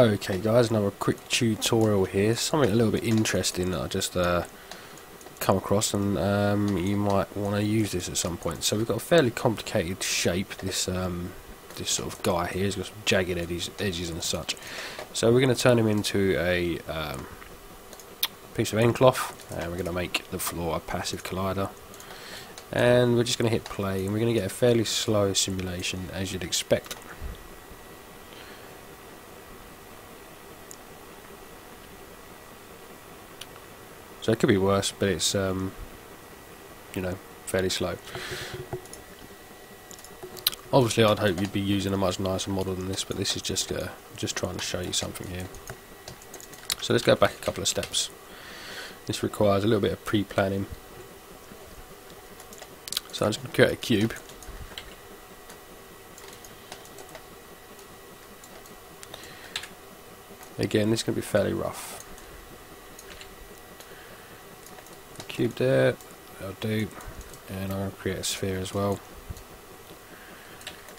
Okay guys, another quick tutorial here, something a little bit interesting that I just uh, come across and um, you might want to use this at some point. So we've got a fairly complicated shape, this um, this sort of guy here, he's got some jagged edges, edges and such. So we're going to turn him into a um, piece of nCloth and we're going to make the floor a passive collider and we're just going to hit play and we're going to get a fairly slow simulation as you'd expect. So it could be worse, but it's um, you know fairly slow. Obviously, I'd hope you'd be using a much nicer model than this, but this is just uh, just trying to show you something here. So let's go back a couple of steps. This requires a little bit of pre-planning. So I'm just going to create a cube. Again, this is going to be fairly rough. Cube there, that'll do, and I'm going to create a sphere as well.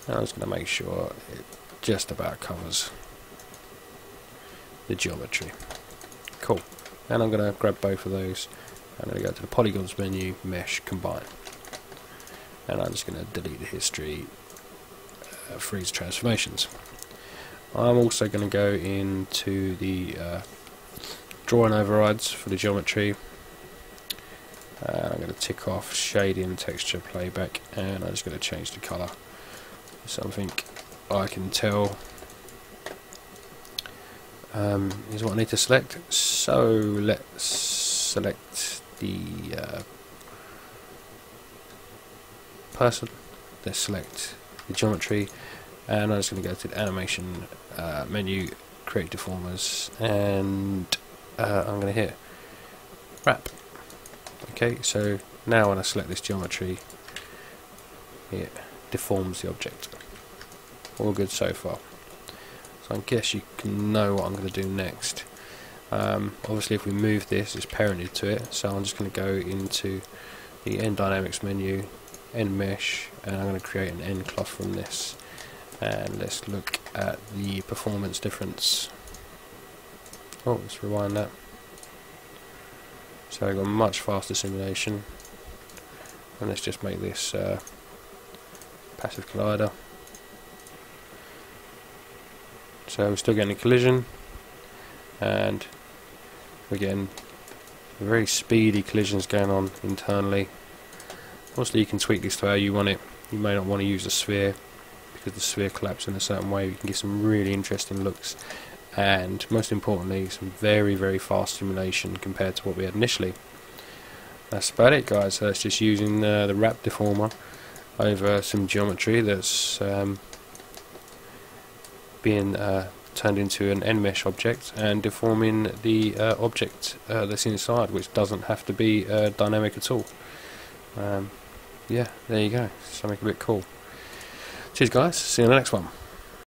And I'm just going to make sure it just about covers the geometry. Cool. And I'm going to grab both of those. I'm going to go to the polygons menu, mesh, combine. And I'm just going to delete the history, uh, freeze transformations. I'm also going to go into the uh, drawing overrides for the geometry uh, I'm going to tick off shading texture playback and I'm just going to change the colour something I can tell um, is what I need to select. So let's select the uh, person. Let's select the geometry and I'm just going to go to the animation uh, menu create deformers and uh, I'm going to hit wrap Okay, so now when I select this geometry, it deforms the object. All good so far. So I guess you can know what I'm going to do next. Um, obviously if we move this, it's parented to it, so I'm just going to go into the nDynamics menu, nMesh, and I'm going to create an nCloth from this. And let's look at the performance difference. Oh, let's rewind that. So I've got much faster simulation. And let's just make this uh, passive collider. So we're still getting a collision and we're getting very speedy collisions going on internally. Obviously you can tweak this to how you want it. You may not want to use a sphere because the sphere collapses in a certain way. You can get some really interesting looks and most importantly some very very fast simulation compared to what we had initially. That's about it guys. So that's just using the wrap deformer over some geometry that's um, being uh, turned into an nMesh object and deforming the uh, object uh, that's inside which doesn't have to be uh, dynamic at all. Um, yeah there you go. Something a bit cool. Cheers guys. See you in the next one